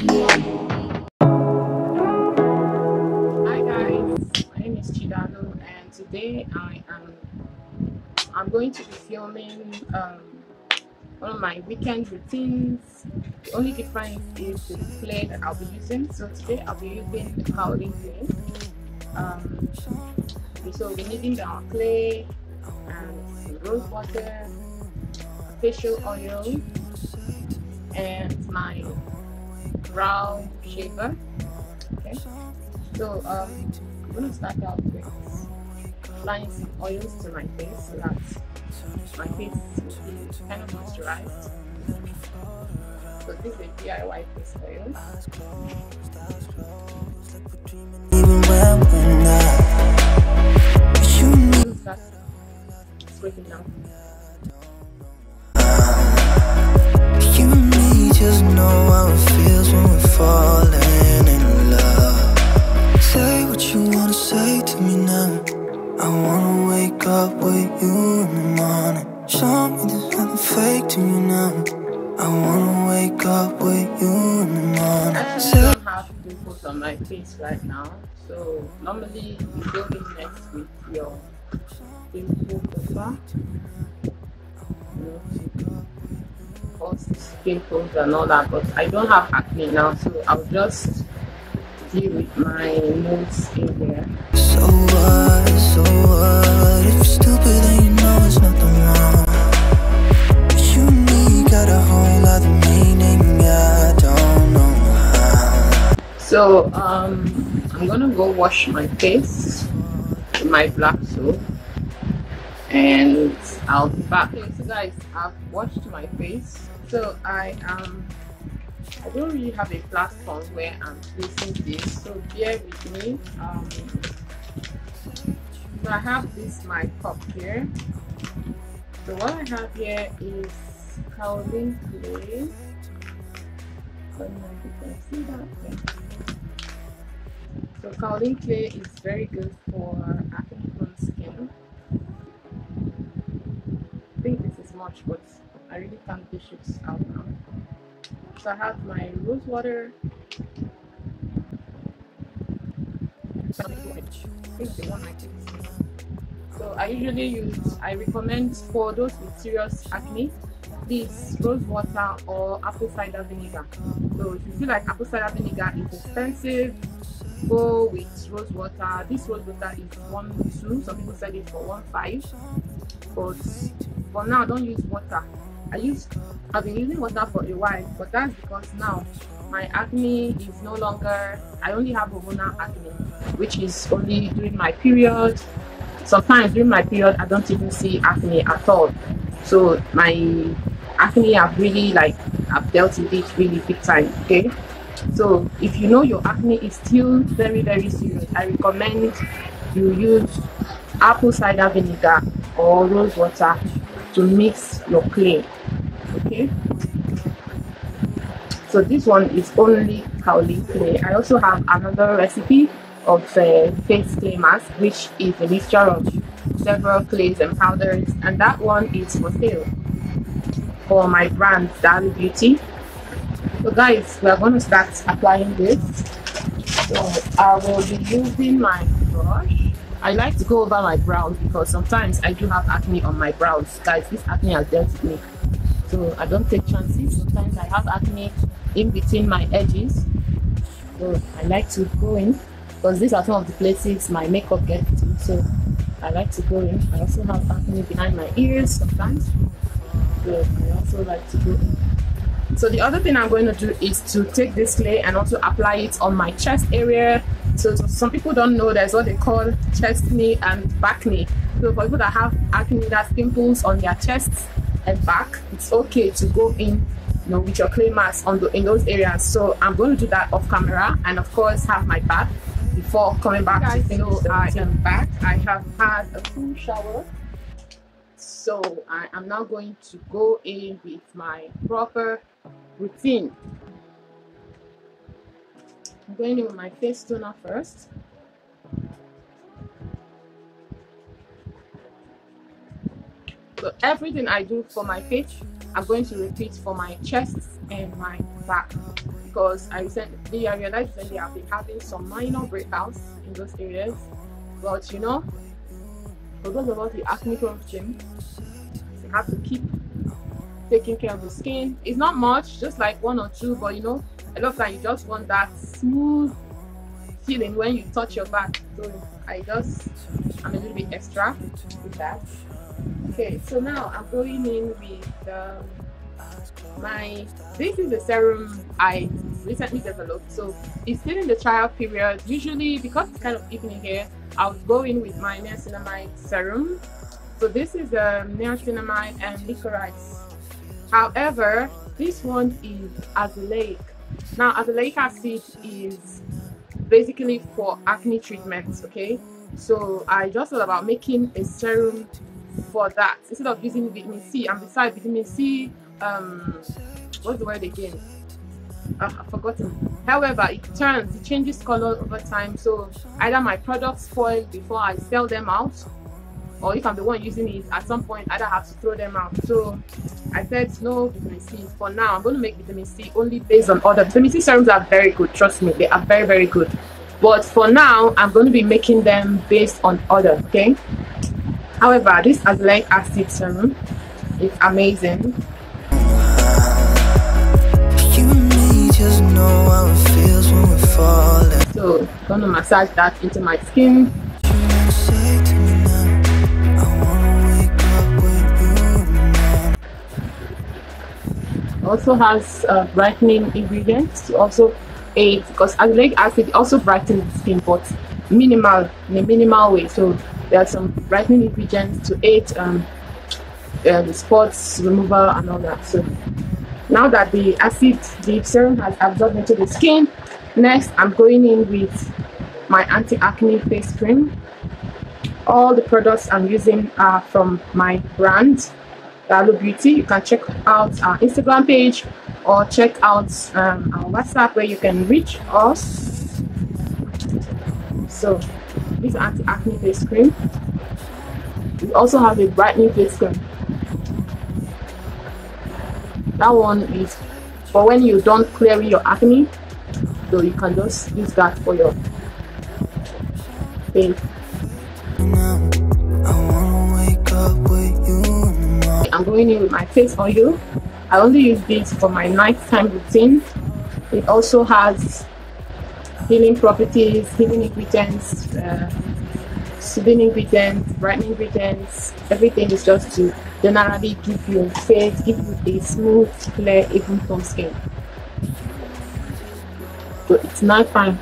Hi guys, my name is Chidalu and today I am I'm going to be filming um, one of my weekend routines. The only difference is the clay that I'll be using. So today I'll be using the Kaolin clay. Um, so we're needing our clay and rose water, facial oil, and my brow shaver. Okay. So um, I'm gonna start out with applying some oils to my face so that my face will be kind of moisturized. So this is DIY face oil. Use that scraping now. You just know how it feels your pimple popper. You know, to cause pimples and all that. But I don't have acne now, so I'll just deal with my nose area. So what, so what? If you're stupid, then you know there's nothing wrong. But you and got a whole other meaning, I don't know how. So um, I'm gonna go wash my face my black soap, and I'll be back. Okay, so guys, I've washed my face. So I um, I don't really have a platform where I'm placing this, so bear with me. Um, so I have this my cup here. So what I have here is Kaolin clay. I don't know if you can see that. So kaolin clay is very good for acne prone skin. I think this is much, but I really can't dish it out now. So I have my rose water. So I usually use, I recommend for those with serious acne, this rose water or apple cider vinegar. So if you feel like apple cider vinegar is expensive, go with rose water. This rose water is one two. Some people sell it for one five. But for now, I don't use water. I use I've been using water for a while, but that's because now my acne is no longer I only have hormonal acne, which is only during my period. Sometimes during my period I don't even see acne at all. So my acne I've really like I've dealt with it really big time. Okay. So if you know your acne is still very very serious, I recommend you use apple cider vinegar or rose water to mix your clay. Okay. So this one is only kaolin clay. I also have another recipe of uh, face clay mask, which is a mixture of several clays and powders, and that one is for sale for my brand Daallu Beauty. So guys, we are going to start applying this. So I will be using my brush. I like to go over my brows because sometimes I do have acne on my brows. Guys, this acne has dealt me. So I don't take chances. Sometimes I have acne in between my edges. So I like to go in because these are some of the places my makeup gets to. So I like to go in. I also have acne behind my ears sometimes. So I also like to go in. So the other thing I'm going to do is to take this clay and also apply it on my chest area. So, so some people don't know there's what they call chestne and bacne. So for people that have acne, that's pimples on their chests and back, it's okay to go in you know, with your clay mask on the, in those areas. So I'm going to do that off camera and of course have my bath before coming back Guys, to so I am back. I have had a full shower. so I am now going to go in with my proper routine. I'm going in with my face toner first. So everything I do for my face, I'm going to repeat for my chest and my back because I recently I realized that I've been having some minor breakouts in those areas. But you know, for those of us with acne prone skin, you have to keep taking care of the skin. It's not much, just like one or two, but you know, a lot of time you just want that smooth feeling when you touch your back. So I just I'm a little bit extra with that. Okay, so now I'm going in with um, my this is the serum I recently developed. So it's still in the trial period. Usually because it's kind of evening here, I'll go in with my niacinamide serum. So this is the niacinamide and licorice However, this one is azelaic. Now, azelaic acid is basically for acne treatments, okay? So I just thought about making a serum for that instead of using vitamin C. And besides vitamin C, um, what's the word again? Uh, I've forgotten. However, it turns, it changes color over time. So either my products spoil before I sell them out, or if I'm the one using it, at some point either have to throw them out. So I said no vitamin C for now. I'm going to make vitamin C only based on other vitamin C serums are very good. Trust me, they are very very good. But for now, I'm going to be making them based on other. Okay. However, this azelaic acid serum is amazing. So, I'm gonna massage that into my skin. Also has uh, brightening ingredients to also aid because azelaic acid also brightens the skin but minimal in a minimal way. So there are some brightening ingredients to aid um, uh, the spots removal and all that. So now that the acid the serum has absorbed into the skin next i'm going in with my anti-acne face cream. All the products i'm using are from my brand Daallu Beauty. You can check out our Instagram page or check out um, our WhatsApp where you can reach us. So, this anti-acne face cream. We also have a brightening face cream. That one is for when you don't clear your acne. So you can just use that for your face. I'm going in with my face oil. I only use this for my nighttime routine. It also has healing properties, healing ingredients, uh, soothing ingredients, brightening ingredients. Everything is just to generally give you face, give you a smooth, clear, even tone skin. So it's nighttime.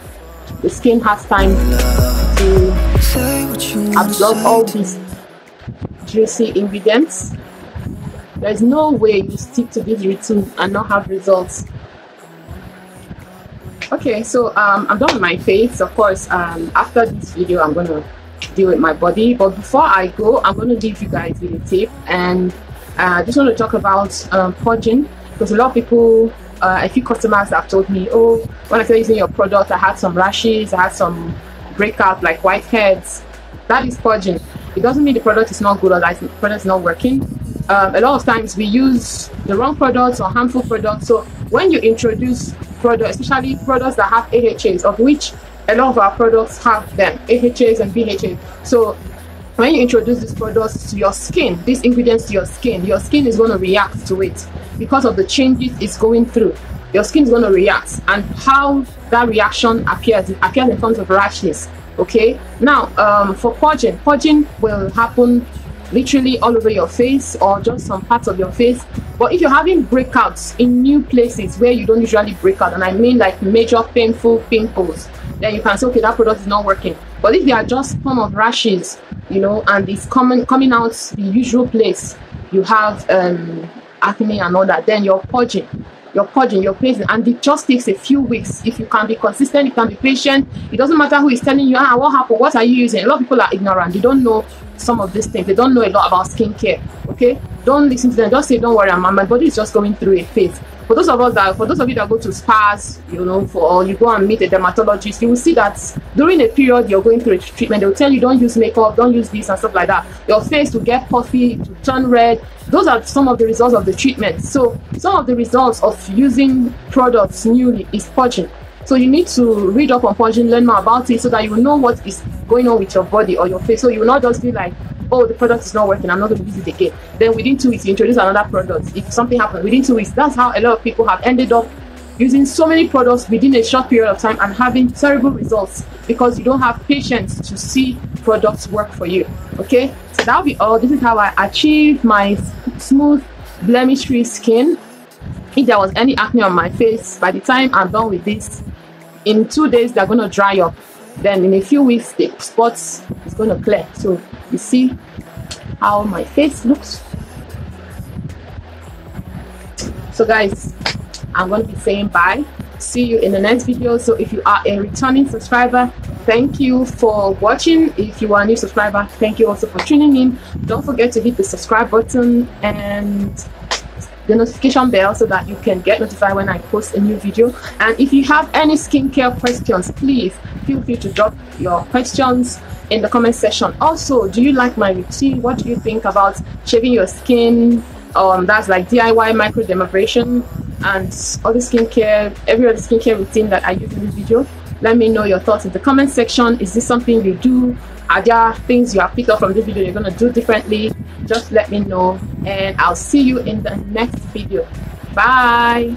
The skin has time to absorb all these juicy ingredients there's no way you stick to this routine and not have results. Okay, so um, I'm done with my face. Of course, um, after this video, I'm gonna deal with my body. But before I go, I'm gonna leave you guys a tip, and uh, I just want to talk about um, purging because a lot of people, uh, a few customers have told me, oh, when I started using your product, I had some rashes, I had some breakout like whiteheads. That is purging. It doesn't mean the product is not good or that the product is not working um, a lot of times we use the wrong products or harmful products. So when you introduce products, especially products that have AHAs, of which a lot of our products have them, AHAs and BHAs. So when you introduce these products to your skin, these ingredients to your skin, your skin is going to react to it because of the changes it's going through. Your skin is going to react, and how that reaction appears, it appears in terms of rashes. Okay, now um, for purging, purging will happen literally all over your face or just some parts of your face. But if you're having breakouts in new places where you don't usually break out and i mean like major painful pimples then you can say okay that product is not working. But if they are just form of rashes you know and it's coming coming out the usual place you have um acne and all that then you're purging you're purging, you're pacing, and it just takes a few weeks. If you can be consistent, you can be patient. It doesn't matter who is telling you, ah, what happened, what are you using? A lot of people are ignorant. They don't know some of these things. They don't know a lot about skincare. Okay, don't listen to them. Just say, don't worry, my body is just going through a phase. For those of us that for those of you that go to spas you know for or you go and meet a dermatologist you will see that during a period you're going through a treatment they'll tell you don't use makeup don't use this and stuff like that. Your face will get puffy to turn red. Those are some of the results of the treatment. So some of the results of using products newly is purging. So you need to read up on purging learn more about it so that you know what is going on with your body or your face. So you will not just be like oh the product is not working i'm not going to use it again. Then within two weeks you introduce another product if something happens within two weeks. That's how a lot of people have ended up using so many products within a short period of time and having terrible results because you don't have patience to see products work for you okay? So that'll be all. This is how i achieve my smooth blemish free skin. If there was any acne on my face by the time i'm done with this in two days they're going to dry up then in a few weeks the spots is going to clear. So you see how my face looks. So guys i'm going to be saying bye. See you in the next video. So if you are a returning subscriber thank you for watching. If you are a new subscriber thank you also for tuning in. Don't forget to hit the subscribe button and the notification bell so that you can get notified when I post a new video. And if you have any skincare questions, please feel free to drop your questions in the comment section. Also, do you like my routine? What do you think about shaving your skin? Um, that's like DIY micro microdermabrasion and other skincare, every other skincare routine that I use in this video. Let me know your thoughts in the comment section. Is this something you do? Are there things you have picked up from this video you're going to do differently? Just let me know and I'll see you in the next video. Bye!